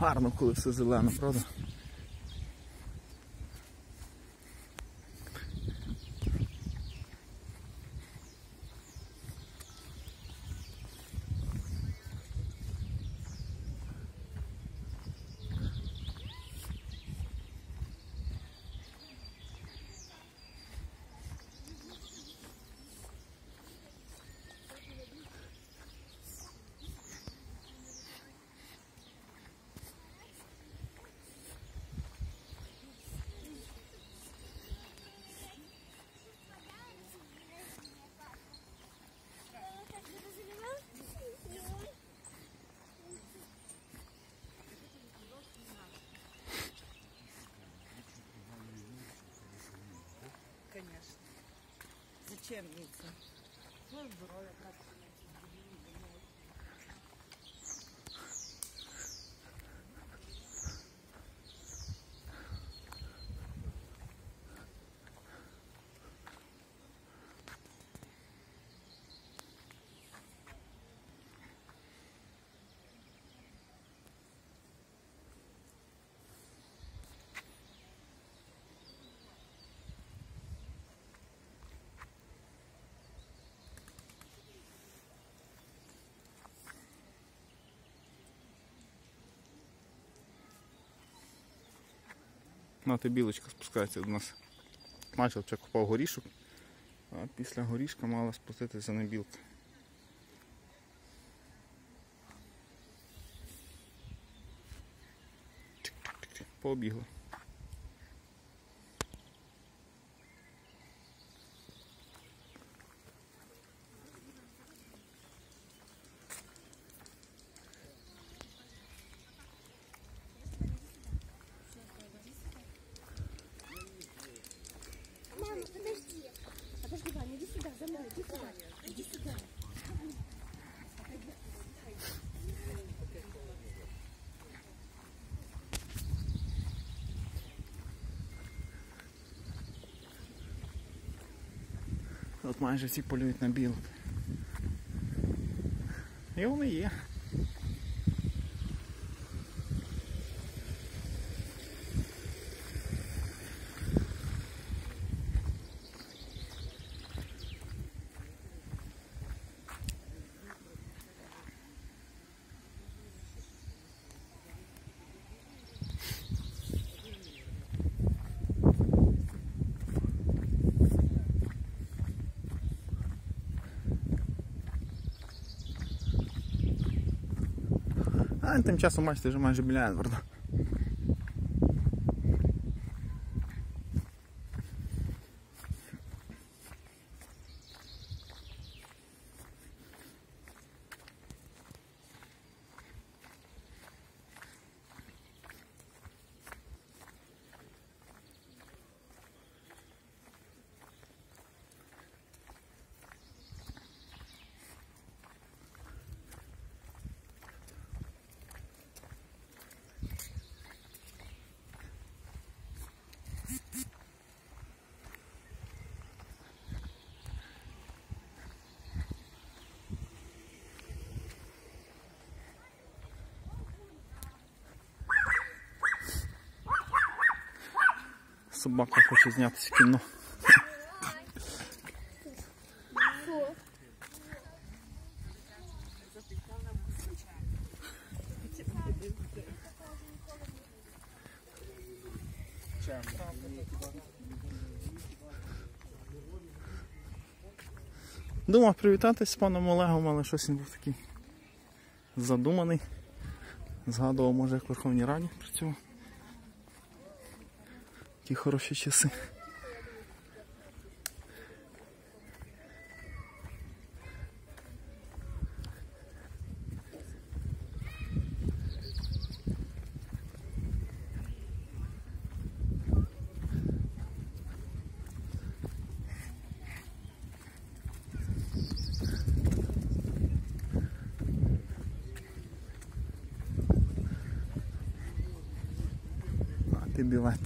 Гарно, коли все зелено, правда? Это? Ну, здоровье, как На ти білочка спускається до нас. Вже купав горішок, а після горішка мала спуститися на. Чик-чик-чик. Побігла. Майже всі полюють на білок. І вони є. Pamiętam czasu masz, że masz jubileat, prawda? Собака хоче знятися в кіно. Думав привітатись з паном Олегом, але щось він був такий задуманий. Згадував, може, як в Верховній Раді працював. Ті хороші часи. А ти білет.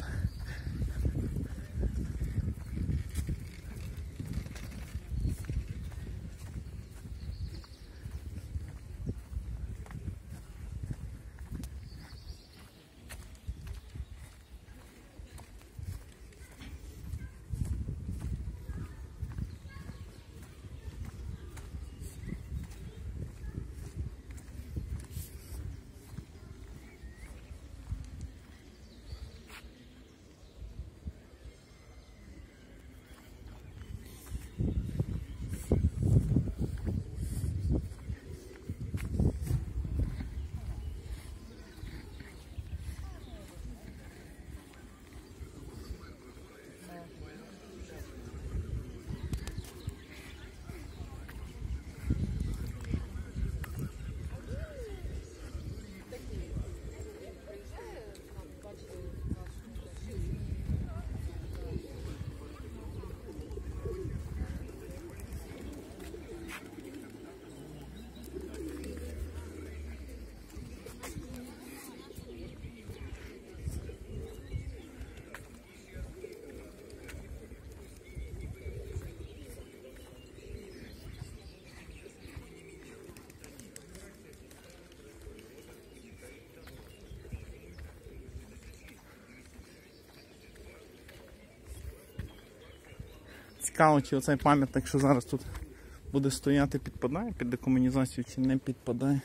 Чи оцей пам'ятник, що зараз тут буде стояти, підпадає під декомунізацію чи не підпадає.